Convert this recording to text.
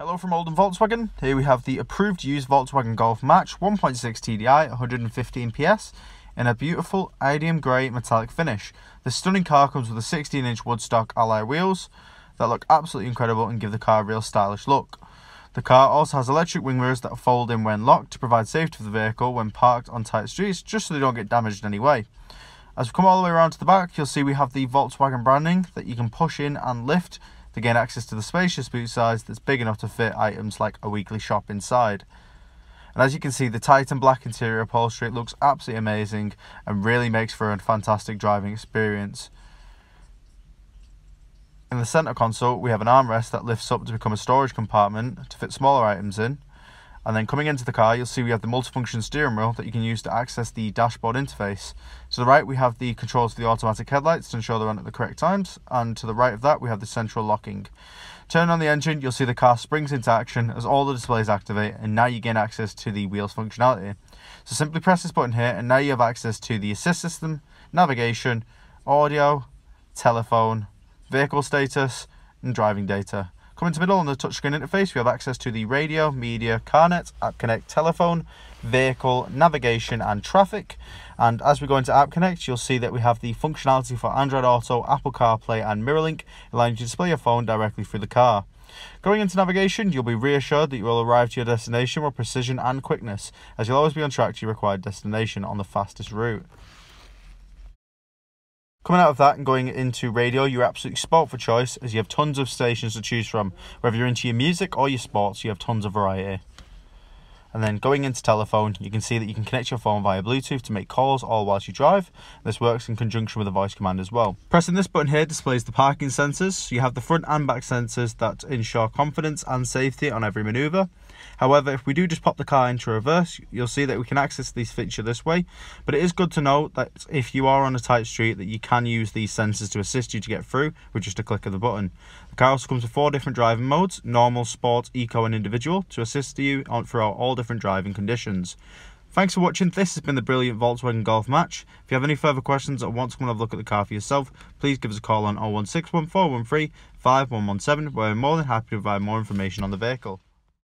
Hello from Oldham Volkswagen. Here we have the approved used Volkswagen Golf Match 1.6 TDI 115 PS in a beautiful Indium grey metallic finish. The stunning car comes with a 16 inch Woodstock alloy wheels that look absolutely incredible and give the car a real stylish look. The car also has electric wing mirrors that fold in when locked to provide safety for the vehicle when parked on tight streets just so they don't get damaged in any way. As we come all the way around to the back, you'll see we have the Volkswagen branding that you can push in and lift to gain access to the spacious boot size that's big enough to fit items like a weekly shop inside. And as you can see, the Titan black interior upholstery looks absolutely amazing and really makes for a fantastic driving experience. In the centre console, we have an armrest that lifts up to become a storage compartment to fit smaller items in. And then coming into the car, you'll see we have the multifunction steering wheel that you can use to access the dashboard interface. To the right, we have the controls for the automatic headlights to ensure they're on at the correct times. And to the right of that, we have the central locking. Turn on the engine, you'll see the car springs into action as all the displays activate, and now you gain access to the wheels functionality. So simply press this button here, and now you have access to the assist system, navigation, audio, telephone, vehicle status, and driving data. Coming to middle on the touchscreen interface, we have access to the radio, media, CarNet, App Connect, telephone, vehicle, navigation, and traffic. And as we go into App Connect, you'll see that we have the functionality for Android Auto, Apple CarPlay, and MirrorLink, allowing you to display your phone directly through the car. Going into navigation, you'll be reassured that you will arrive to your destination with precision and quickness, as you'll always be on track to your required destination on the fastest route. Coming out of that and going into radio, you're absolutely spot for choice as you have tons of stations to choose from. Whether you're into your music or your sports, you have tons of variety. And then going into telephone, you can see that you can connect your phone via Bluetooth to make calls all whilst you drive. This works in conjunction with a voice command as well. Pressing this button here displays the parking sensors. So you have the front and back sensors that ensure confidence and safety on every manoeuvre. However, if we do just pop the car into reverse, you'll see that we can access these feature this way. But it is good to know that if you are on a tight street that you can use these sensors to assist you to get through with just a click of the button. The car also comes with four different driving modes, normal, sport, eco and individual, to assist you on throughout all different driving conditions. Thanks for watching. This has been the brilliant Volkswagen Golf match. If you have any further questions or want to come and have a look at the car for yourself, please give us a call on 0161 413 5117. We're more than happy to provide more information on the vehicle.